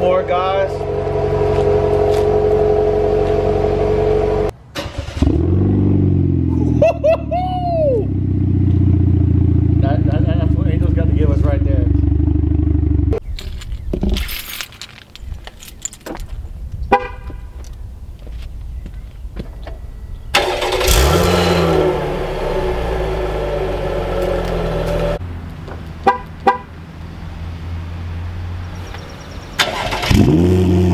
four guys. Música